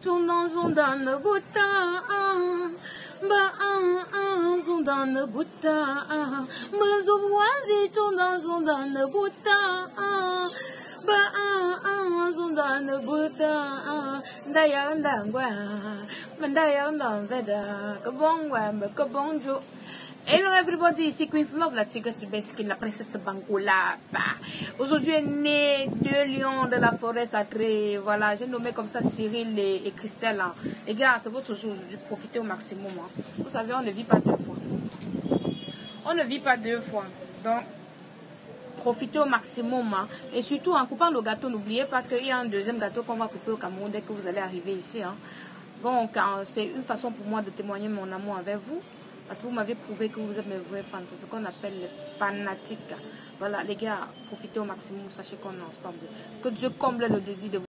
Tundan zundan buta. Ba an an zundan buta. Mazubuazi tundan zundan buta. Ba an an zundan buta. Ndaya ndangwa. Ndaya ndangveda. Kabongwa kabongjo. Hello everybody, ici Queen's Love, la tigresse du Beskin, la princesse Bangoula. Bah. Aujourd'hui est né deux lions de la forêt sacrée. Voilà, j'ai nommé comme ça Cyril et, et Christelle. hein. Les gars, c'est votre jour aujourd'hui, profitez au maximum. hein. Vous savez, on ne vit pas deux fois. On ne vit pas deux fois. Donc, profitez au maximum. hein. Et surtout, en coupant le gâteau, n'oubliez pas qu'il y a un deuxième gâteau qu'on va couper au Cameroun dès que vous allez arriver ici. hein. Donc, c'est une façon pour moi de témoigner mon amour avec vous. Parce que vous m'avez prouvé que vous êtes mes vrais fans. C'est ce qu'on appelle les fanatiques. Voilà, les gars, profitez au maximum. Sachez qu'on est ensemble. Que Dieu comble le désir de vous.